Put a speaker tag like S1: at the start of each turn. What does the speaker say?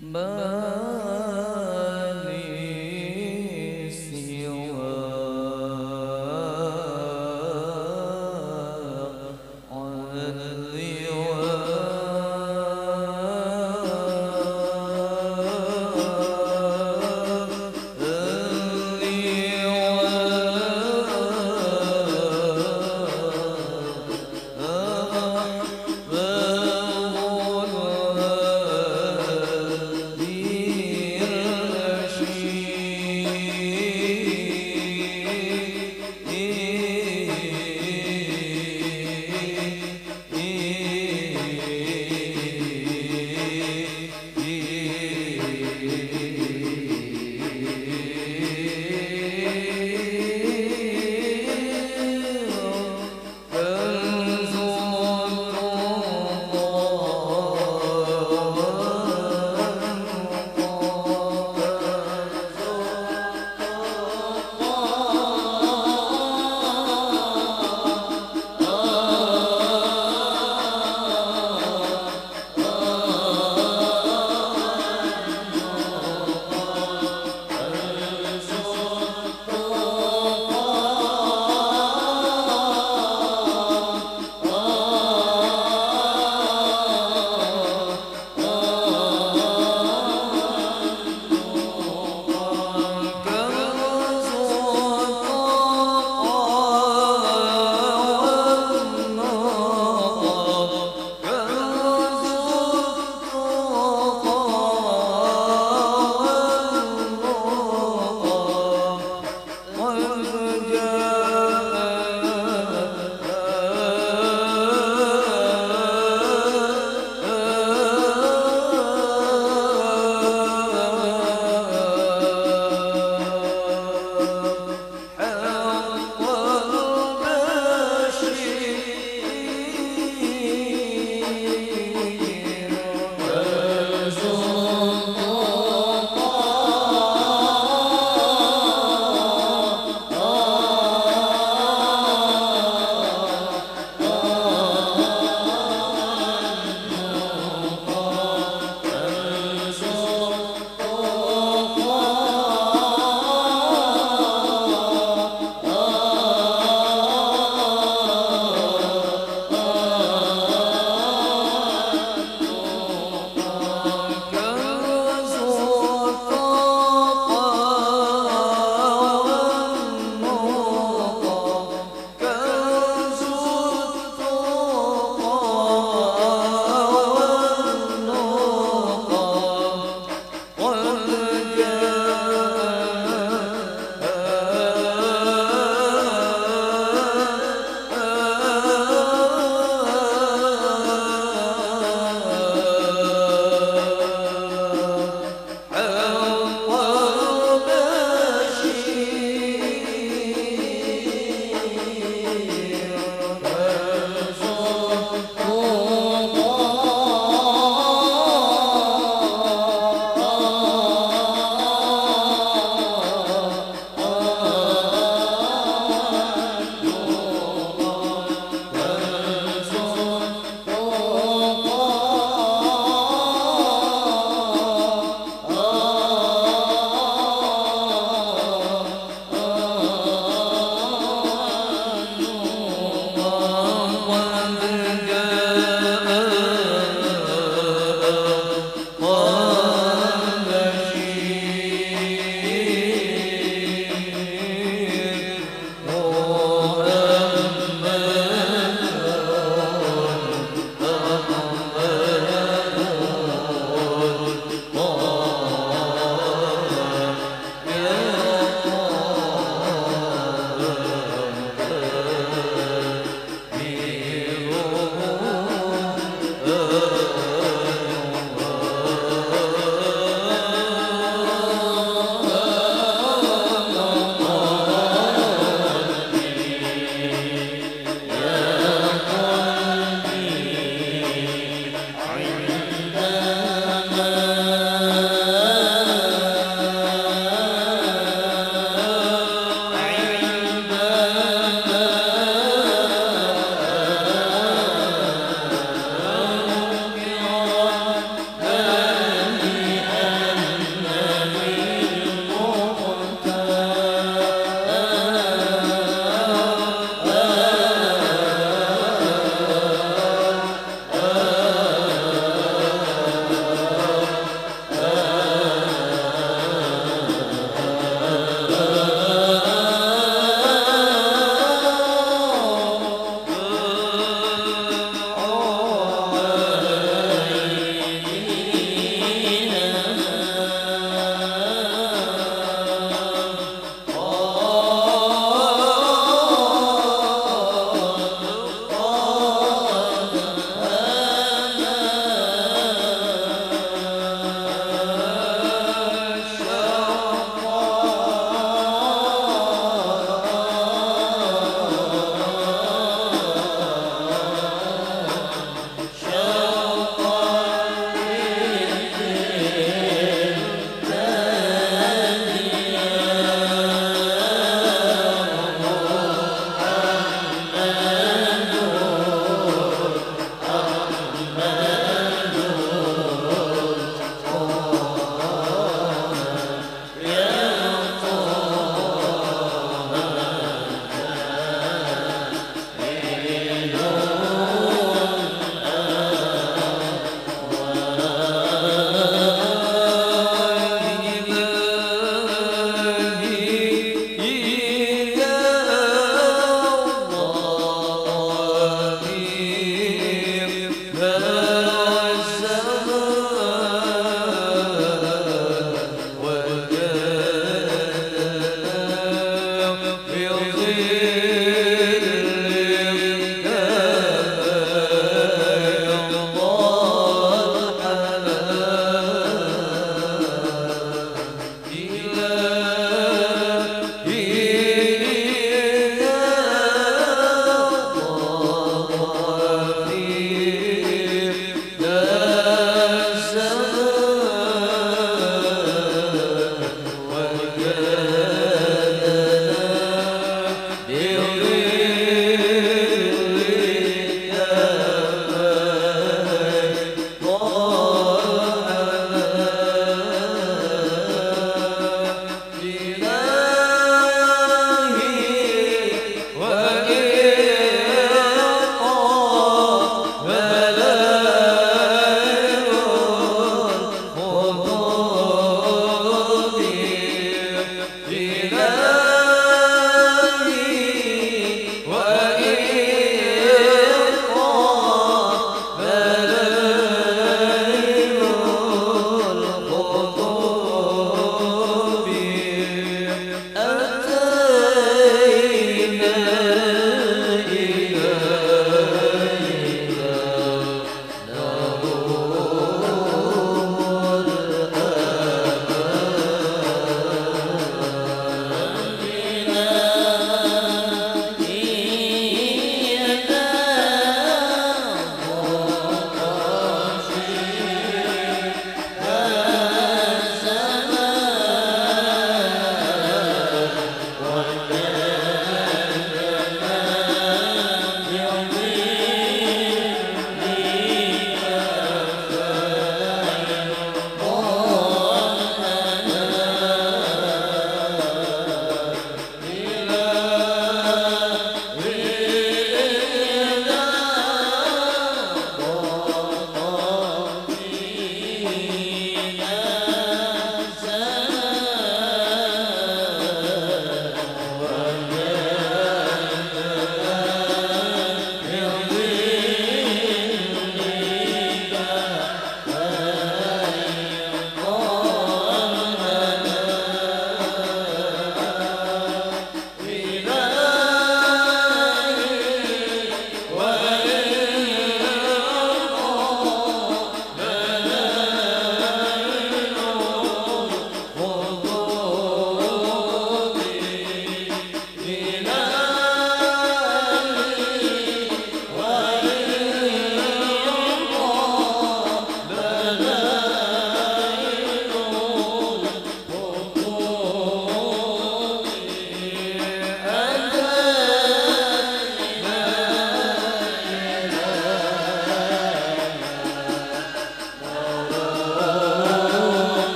S1: mơ.